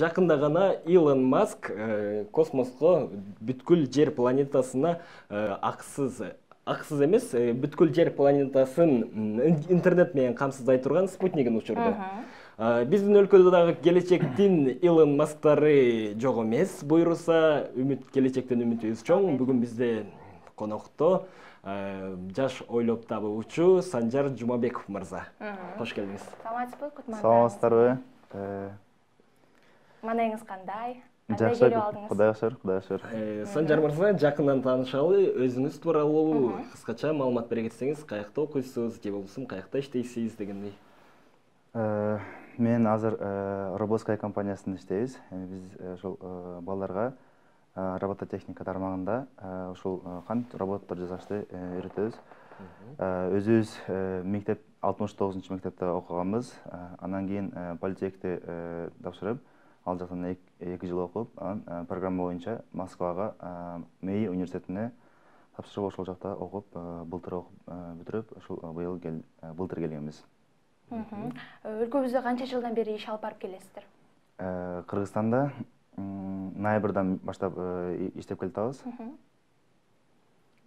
жакында гана илон маск космоско бүткүл жер планетасына акысыз акысыз эмес бүткүл жер планетасын интернет менен камсыздай турган спутнигин учурду биздин өлкөдө дагы келечектин илон масктары жок эмес буюрса үмүт келечектен үмүтүбүз чоң. Бүгүн бизде конокто жаш ойлоп табуучу санжар жумабеков мырза. Кош келдиңиз саламатсызбы кутман саламатсыздарбы маанайыңыз кандай жакшы кудайга шүгүр кудайга шүгүр санжар мырза жакындан таанышалы өзүңүз тууралуу кыскача маалымат бере кетсеңиз каякта окуйсуз же болбосо каякта иштейсиз дегендей. Мен азыр роботская компаниясында иштейбиз биз ошол балдарга робототехника тармагында ушул кантип роботтор жасашты үйрөтөбүз өзүбүз мектеп алтымыш тогузунчу мектепте окуганбыз анан кийин политехти тапшырып ал жактан эки жыл окуп анан программа боюнча москвага мии университетине тапшырып ошол жакта окуп былтыр окуп бүтүрүп ушул быйыл былтыр келгенбиз. Өлкөбүздө канча жылдан бери иш алып барып келесиздер? Кыргызстанда ноябрдан баштап иштеп келатабыз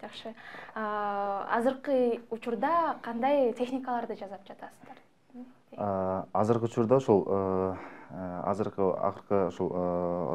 жакшы. Азыркы учурда кандай техникаларды жасап жатасыздар азыркы учурда ушул азыркы акыркы ушул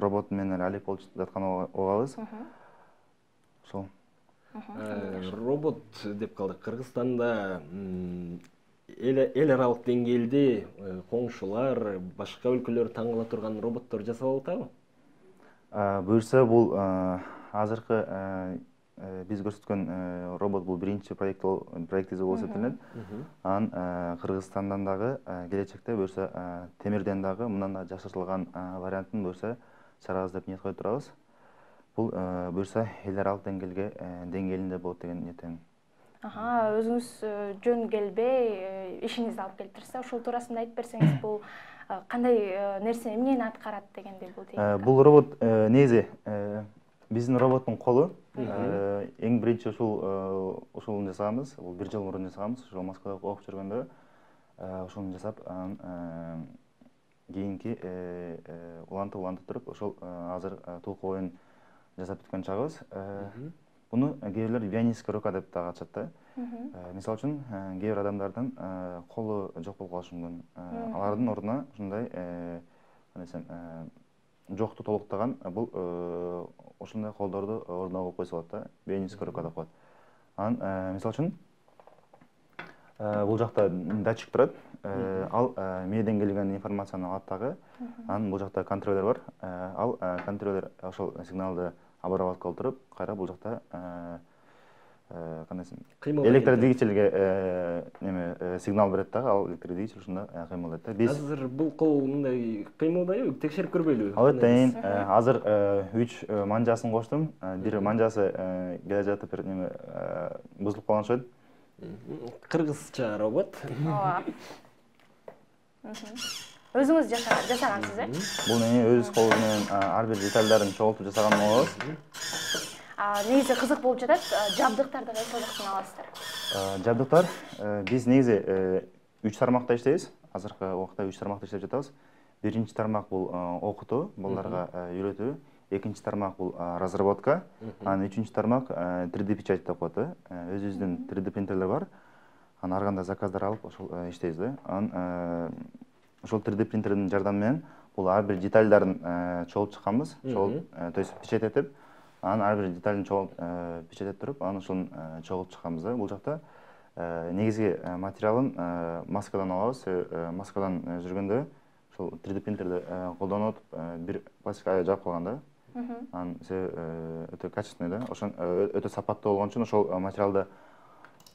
робот менен эле алек болуп жатканын угабыз ошол робот деп калдык. Кыргызстанда эл аралык деңгээлде коңшулар башка өлкөлөр таң кала турган роботтор жасалып атабы? Буюрса бул азыркы биз көрсөткөн робот бул биринчи проектибиз болуп эсептелинет анан кыргызстандан дагы келечекте буюрса темирден дагы мындан да жакшыртылган вариантын буюрса чыгарабыз деп ниет коюп турабыз бул буюрса эл аралык деңгээлге деңгээлинде болот деген ниеттемин өзүңүз жөн келбей ишиңизди алып келиптирсиз ушул туурасында айтып берсеңиз бул кандай нерсе эмнени аткарат дегендей бул бул робот негизи биздин роботтун колу эң биринчи ушул ушуну жасаганбыз бул бир жыл мурун жасаганбыз ошол москвада окуп жүргөндө ошону жасап анан кийинки улантып улантып туруп ошол азыр толку оюн жасап бүткөн чагыбыз буну кээ бирлер бионическая рука деп дагы аташат да мисалы үчүн кээ бир адамдардын колу жок болуп калышы мүмкүн алардын ордуна ушундай кандай десем жокту толуктаган бул ушундай колдорду ордуна коюп койсо болот да бионическая рука деп коет анан мисалы үчүн бул жакта датчик турат ал мээден келген информацияны алат дагы анан бул жакта контроллер бар. Ал контроллер ошол сигналды обрабатывать кылып туруп кайра бул жакта кандай десем электродвигательге неме сигнал берет дагы ал электродвигатель ушунда кыймылдайт да биз азыр бул кол мындай кыймылдайбы текшерип көрбөйлүбү албетте азыр үч манжасын коштум бир манжасы келе жатып бир неме бузулуп калган окшойт кыргызча робот. Ооба өзүңүз жасагансыз э бул эми өзүбүз кол менен ар бир детальдарын чогултуп жасаган болобуз негизи кызык болуп жатат жабдыктарды кайсы жактан аласыздар. Жабдыктар биз негизи үч тармакта иштейбиз азыркы убакта үч тармакта иштеп жатабыз биринчи тармак бул окутуу балдарга үйрөтүү экинчи тармак бул разработка. Анан үчүнчү тармак три д печать деп коет да өзүбүздүн три д принтерлер бар. Анан ар кандай заказдар алып ошол иштейбиз да анан ошол три д принтердин жардамы менен бул ар бир детальдарын чогултуп чыкканбыз чогулуп то есть печатетип анан ар бир деталин чогулуп печатеп туруп анан ошону чогултуп чыкканбыз да бул жакта негизги материалын москвадан алабыз москвадан жүргөндө ошол три д принтерди колдонуп бир пластик жаап калган да анан себеби өтө качественный да? Ошон өтө сапаттуу болгон үчүн ошол материалды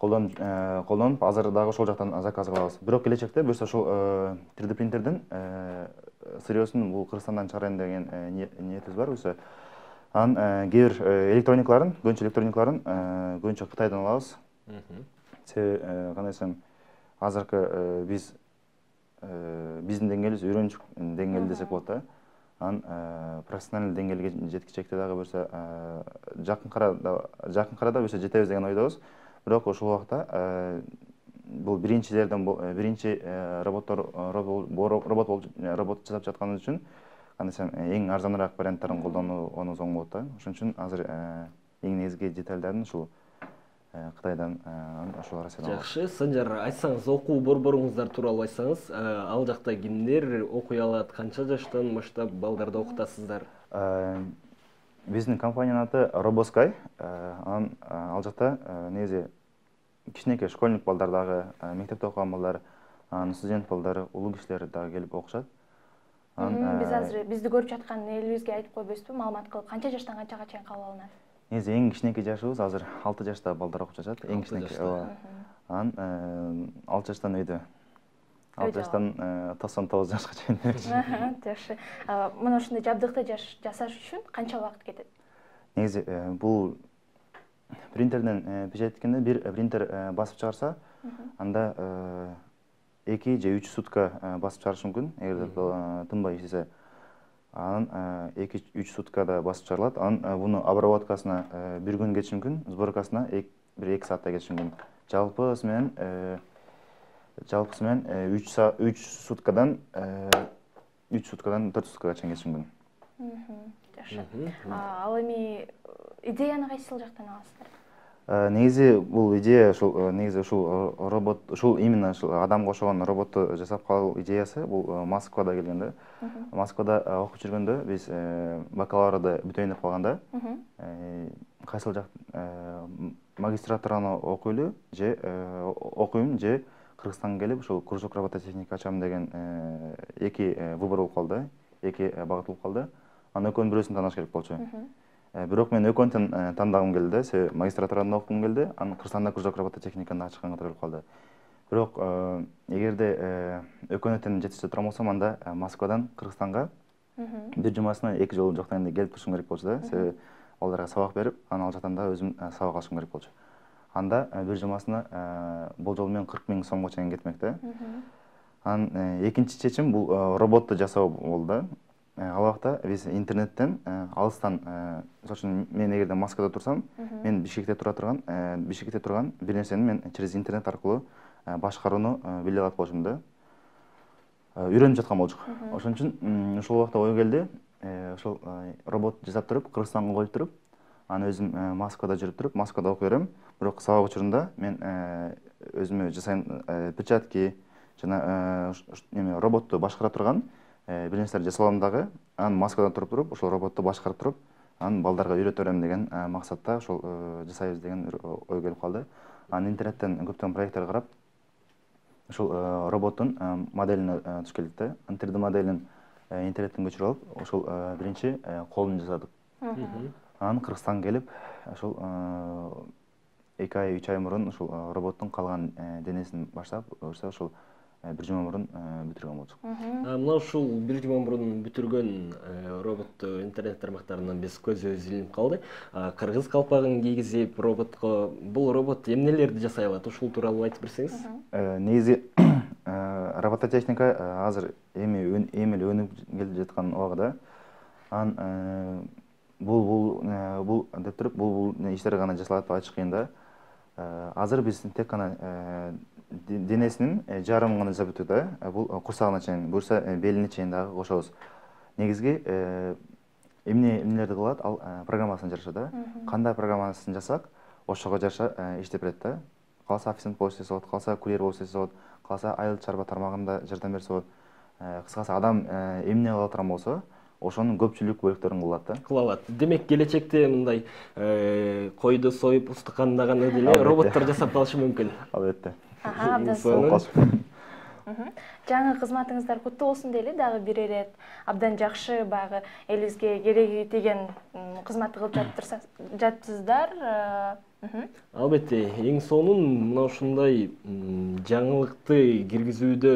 колдонуп азыр дагы ошол жактан заказ кылабыз бирок келечекте буюрса ошол три д принтердин сырьесун бул кыргызстандан чыгарайын деген ниетибиз бар буюрса анан кээ бир электроникаларын көбүнчө электроникаларын көбүнчө кытайдан алабыз. Себеби кандай десем азыркы биз биздин деңгээлибиз үйрөнчүк деңгээли десек болот да. Анан профессиональный деңгээлге жеткичекте дагы буюрса жакынкы арада жакынкы арада буюрса жетебиз деген ойдобуз. Бирок ушул убакта бул биринчилерден биринчи роботтор робот болуп робот жасап жатканыбыз үчүн кандай десем эң арзаныраак варианттарын колдонуу оңой болот да ошон үчүн азыр эң негизги детальдарын ушул кытайдан ошол россиядан жакшы санжар айтсаңыз окуу борборуңуздар тууралуу айтсаңыз ал жакта кимдер окуй алат канча жаштан баштап балдарды окутасыздар биздин компаниянын аты робоскай анан ал жакта негизи кичинекей школьник балдар дагы мектепте окуган балдар анан студент балдар улуу кишилер дагы келип окушат биз азыр бизди көрүп жаткан элибизге айтып койбойсузбу маалымат кылып канча жаштан канчага чейин кабыл алынат негизи эң кичинекей жашыбыз азыр алты жашта балдар окуп жатышат эң кичинекей ооба анан алты жаштан өйдө алты жаштан токсон тогуз жашка чейин жакшы мына ушундай жабдыкты жасаш үчүн канча убакыт кетет негизи бул принтерден печаткенде бир принтер басып чыгарса анда эки же үч сутка басып чыгарышы мүмкүн. Эгерде тынбай иштесе анан эки үч суткада басып чыгарылат. Анан буну обработкасына бир күн кетиши мүмкүн. Сборкасына бир эки сааттай кетиши мүмкүн. Жалпысы менен жалпысы менен үч үч суткадан үч суткадан төрт суткага чейин кетиши мүмкүн. Жакшы. Ал эми идеяны кайсы жактан аласыздар негизи бул идея ушул негизи ушул робот ушул именно ушул адамга окшогон роботту жасап калуу идеясы бул москвада келген да москвада окуп жүргөндө биз бакалаврды бүтөйүн деп калганда кайсыл жак магистратураны окуйлу же окуйм же кыргызстанга келип ушул кружок робототехника ачам деген эки выбор болуп калды эки багыт болуп калды анын экөөнүн бирөөсүн тандаш керек болчу. Бирок мен экөөнүн тандагым келди. Да себеби магистратураны окугум келди. Анан кыргызстанда кружок робототехниканы ачканга туура келип калды. Бирок эгерде экөөнү тең жетиштире турган болсом анда москвадан кыргызстанга бир жумасына эки жолу жок дегенде келип турушум керек болчу да. Себеби балдарга сабак берип анан ал жактан дагы өзүм сабак алышым керек болчу. Анда бир жумасына болжол менен кырк миң сомго чейин кетмек да. Анан экинчи чечим бул роботту жасоо болду да. Ал убакта биз интернеттен алыстан мисалы үчүн мен эгерде москвада турсам мен бишкекте тура турган бишкекте турган бир нерсени мен через интернет аркылуу башкарууну биле алат болчумун да. Үйрөнүп жаткан болчук. Ошон үчүн ошол убакта ой келди. Ошол робот жасап туруп кыргызстанга коюп туруп анан өзүм москвада жүрүп туруп москвада окуй берем. Бирок сабак учурунда мен өзүмө жасайм перчатки жана эме роботту башкара турган жасап алам дагы анан москвада туруп туруп ошол роботту башкарып туруп анан балдарга үйрөтө берем деген максатта ошол жасайбыз деген ой келип калды анан интернеттен көптөгөн проекттер карап ушул роботтун моделине туш келдик да три д моделин интернеттен көчүрүп алып ошол биринчи колун жасадык анан кыргызстанга келип ошол эки ай үч ай мурун ушул роботтун калган денесин баштап ошол бир жума мурун бүтүргөн болчук мына ушул бир жума мурун бүтүргөн роботту интернет тармактарынан биз көзүбүз илинип калды кыргыз калпагын кийгизип роботко бул робот эмнелерди жасай алат ушул тууралуу айтып берсеңиз негизи робототехника азыр эми эми эле өнүгүп келе жаткан убагы да анан бул бул бул деп туруп бул бул иштер гана жасалат деп айтыш кыйын да. Азыр биз тек гана денесинин жарымын гана жасап бүттүк да бул курсагына чейин буюрса белине чейин дагы кошобуз. Негизги эмне эмнелерди кылат ал программасына жараша да? Кандай программасын жасак ошого жараша иштеп берет да? Кааласа официант болуп иштесе болот кааласа курьер болуп иштесе болот кааласа айыл чарба тармагында жардам берсе болот кыскасы адам эмне кыла турган болсо ошонун көпчүлүк бөлүктөрүн кыла алат да? Кыла алат. Демек келечекте мындай койду союп устукандаганы деле роботтор жасап калышы мүмкүн. Албетте абдан сонун жаңы кызматыңыздар куттуу болсун дейли дагы бир ирет абдан жакшы баягы элибизге кереги тийген кызматты кылып жатыпсыздар албетте эң сонун мына ушундай жаңылыкты киргизүүдө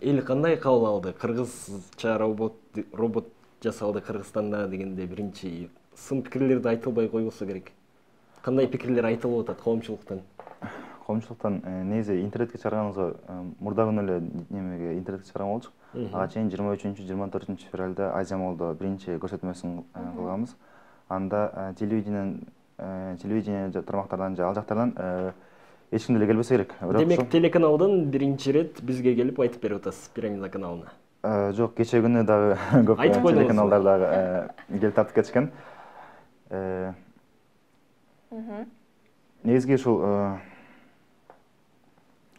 эл кандай кабыл алды? Кыргызча робот робот жасалды кыргызстанда дегенде биринчи. Сын пикирлерди айтылбай койбосо керек. Кандай пикирлер айтылып атат коомчулуктан? Коомчулуктан негизи интернетке чыгарганыбызга мурда күнү эле немеге интернетке чыгарган болчук ага чейин жыйырма үчүнчү жыйырма төртүнчү февралда азия молдо биринчи көрсөтмөсүн кылганбыз анда телевидениеден телевидение тармактарынан же ал жактардан эч ким деле келбесе керек. Демек телеканалдан биринчи ирет бизге келип айтып берип атасыз пирамида каналына? Жок кечээ күнү дагы көп Айтып койдуңуз. телеканалдар дагы келип тартып кетишкен негизги ушул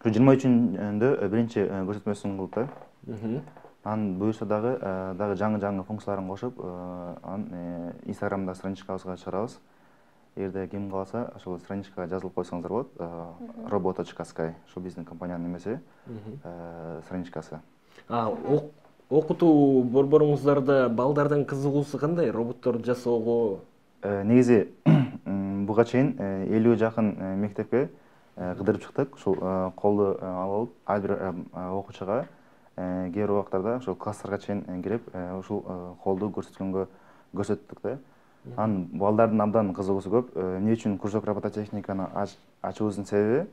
ушу жыйырма үчүндө биринчи көрсөтмөсүн кылдык да анан буюрса дагы дагы жаңы жаңы функцияларын кошуп анан инстаграмда страничкабызга чыгарабыз. Эгерде ким кааласа ошол страничкага жазылып койсоңуздар болот. Работочка скай ушул биздин компаниянын эмеси страничкасы. Окутуу борборуңуздарда балдардын кызыгуусу кандай? Роботторду жасоого? Негизи буга чейин элүүгө жакын мектепке кыдырып чыктык. Ушул колду алып алып ар бир окуучуга кээ бир убактарда ошол класстарга чейин кирип ушул колду көрсөткөнгө көрсөттүк да. Анан балдардын абдан кызыгуусу көп. Эмне үчүн кружок робототехниканы ачуубуздун себеби?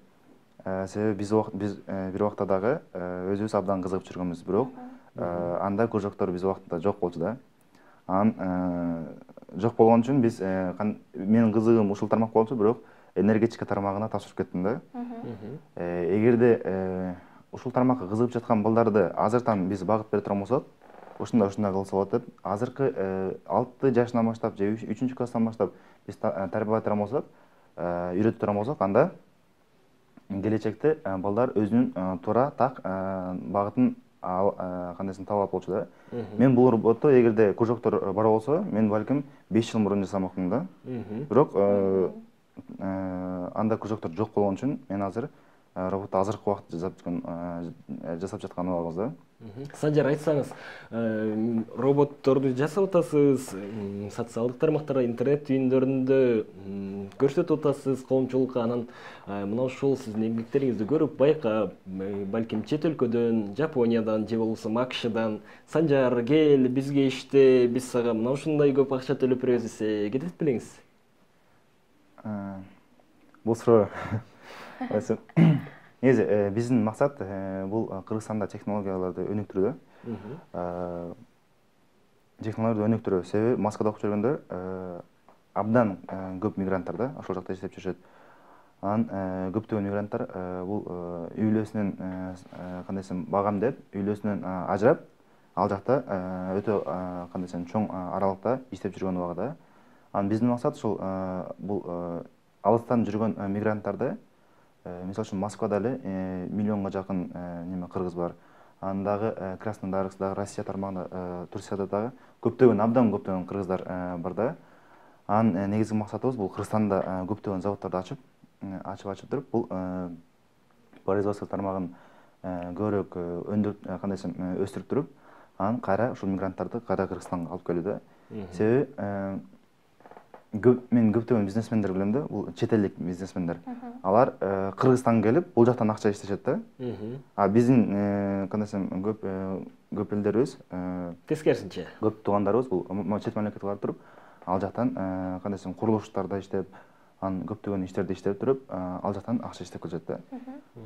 Себеби биз биз бир убакта дагы өзүбүз абдан кызыгып жүргөнбүз. Бирок анда кружоктор биз убактында жок болчу да. Анан жок болгон үчүн биз менин кызыгым ушул тармак болчу. Бирок энергетика тармагына тапшырып кеттим да. Эгерде ушул тармакка кызыгып жаткан балдарды азыртан биз багыт бере турган болсок ушундай ушундай кылса болот деп азыркы алты жашынан баштап же үчүнчү класстан баштап биз тарбиялай турган болсок үйрөтө турган болсок анда келечекте балдар өзүнүн туура так багытын кандайсын таап алат болчу да. Мен бул роботту эгерде кружоктор бар болсо мен балким беш жыл мурун жасамакмын да. Бирок анда кружоктор жок болгон үчүн мен азыр роботту азыркы убакытта жасап жүргөн жасап жаткан убагыбыз да санжар айтсаңыз роботторду жасап атасыз социалдык тармактарда интернет түйүндөрүндө көрсөтүп атасыз коомчулукка. Анан мына ушул сиздин эмгектериңизди көрүп байкап балким чет өлкөдөн жапониядан же болбосо акшдан санжар кел бизге иште биз сага мына ушундай көп акча төлөп беребиз десе кетет белеңиз бул суроо негизи биздин максат бул кыргызстанда технологияларды өнүктүрүү да технологияларды өнүктүрүү себеби москвада окуп жүргөндө абдан көп мигранттар да ошол жакта иштеп жүрүшөт анан көптөгөн мигранттар бул үй бүлөсүнөн кандай десем багам деп үй бүлөсүнөн ажырап ал жакта өтө кандай десем чоң аралыкта иштеп жүргөн убагыда анан биздин максат ушул бул алыстан жүргөн мигранттарды мисалы үчүн москвада эле миллионго жакын неме кыргыз бар. Анан дагы краснодарск дагы россия тармагында турцияда дагы көптөгөн абдан көптөгөн кыргыздар бар да. Анан негизги максатыбыз бул кыргызстанда көптөгөн заводдорду ачып ачып ачып туруп бул производство тармагын көбүрөөк өндүрүп кандай десем өстүрүп туруп анан кайра ушул мигранттарды кайра кыргызстанга алып келүү да себеби мен көптөгөн бизнесмендер билем да бул чет элдик бизнесмендер. Алар кыргызстанга келип бул жактан акча иштешет да. А биздин кандай десем көп көп элдерибиз тескерисинче көп туугандарыбыз бул чет мамлекетке барып туруп ал жактан кандай десем курулуштарда иштеп анан көптөгөн иштерди иштеп туруп ал жактан акча иштеп келишет да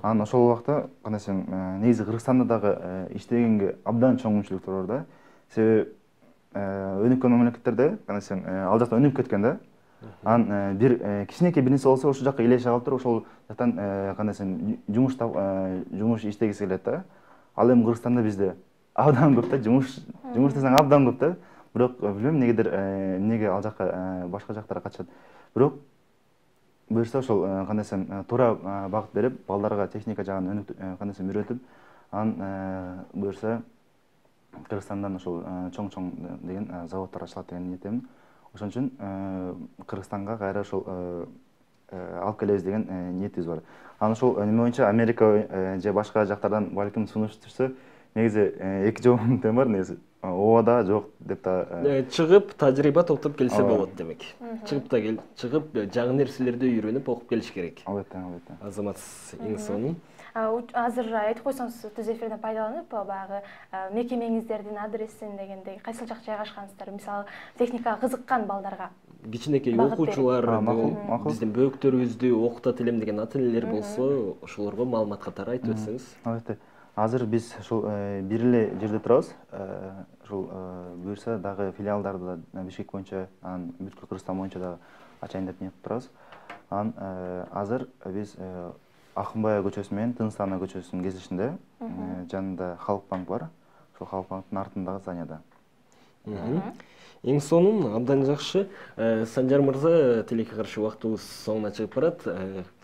анан ошол убакта кандай десем негизи кыргызстанда дагы иштегенге абдан чоң мүмкүнчүлүктөр бар да. Себеби өнүккөн мамлекеттерде кандай десем ал жакта өнүгүп кеткен да анан бир кичинекей бир нерсе болсо ошол жака илеше калып туруп ошол жактан кандай десем жумуш жумуш иштегиси келет да ал эми кыргызстанда бизде абдан көп да жумуш жумуш десең абдан көп да бирок билбейм эмнегедир эмнеге ал жака башка жактарга качышат бирок буюрса ошол кандай десем туура багыт берип балдарга техника жагын кандай десем үйрөтүп анан буюрса кыргызстандан ошол чоң чоң деген заводдор ачылат деген ниеттемин ошон үчүн кыргызстанга кайра ошол алып келебиз деген ниетибиз бар. Анан ошол неме боюнча америка же башка жактардан балким сунуш түшсө негизи эки жооптун тең бар негизи ооба да жок деп да чыгып тажрыйба топтоп келсе болот демек. Чыгып да кел чыгып жаңы нерселерди үйрөнүп окуп келиш керек. Албетте албетте. Азамат эң сонун азыр айтып койсоңуз түз эфирден пайдаланып баягы мекемеңиздердин адресин дегендей кайсыл жакта жайгашкансыздар мисалы техникага кызыккан балдарга. Кичинекей окуучулар биздин бөөктөрүбүздү окутат элем деген ата энелер болсо ошолорго маалымат катары айтып өтсөңүз. Албетте. Азыр биз ушул бир эле жерде турабыз. Ушул буюрса дагы филиалдарды да бишкек боюнча анан бүткүл кыргызстан боюнча дагы ачайын деп ниет кылып турабыз. Анан азыр биз акынбай көчөсү менен тыныс ана көчөсүнүн кесилишинде жанында халык банк бар. Ошол халкбанктын артындагы зданияда эң сонун абдан жакшы санжар мырза тилекке каршы убактыбыз соңуна чыгып барат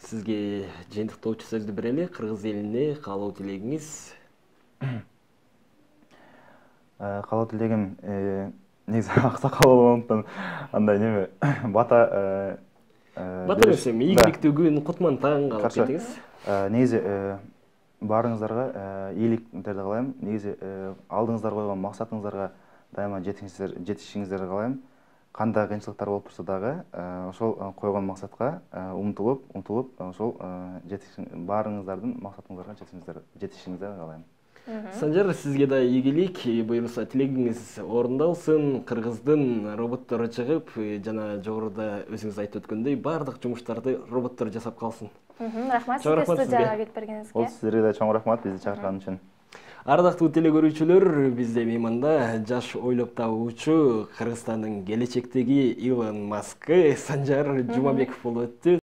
сизге жыйынтыктоочу сөздү берели кыргыз элине каалоо тилегиңиз каалоо тилегим негизи аксакал болгондуктан андай неме? Бата бата эмес эми ийгиликтүү күн кутман таң каалап кетиңиз негизи баарыңыздарга ийгиликтерди каалайм негизи алдыңыздар койгон максатыңыздарга дайыма жетишиңиздерди каалайм кандай кыйынчылыктар болуп турса дагы ошол койгон максатка умтулуп умтулуп ошол баарыңыздардын максатыңыздарга жетишиңиздерди каалайм санжар сизге да ийгилик буюрса тилегиңиз орундалсын кыргыздын роботтору чыгып жана жогоруда өзүңүз айтып өткөндөй баардык жумуштарды роботтор жасап калсын рахмат сизге студияга келип бергениңизге болду сиздерге да чоң рахмат бизди чакырган үчүн ардактуу теле көрүүчүлөр бизде мейманда жаш ойлоп табуучу кыргызстандын келечектеги илон маск санжар жумабеков болуп өттү.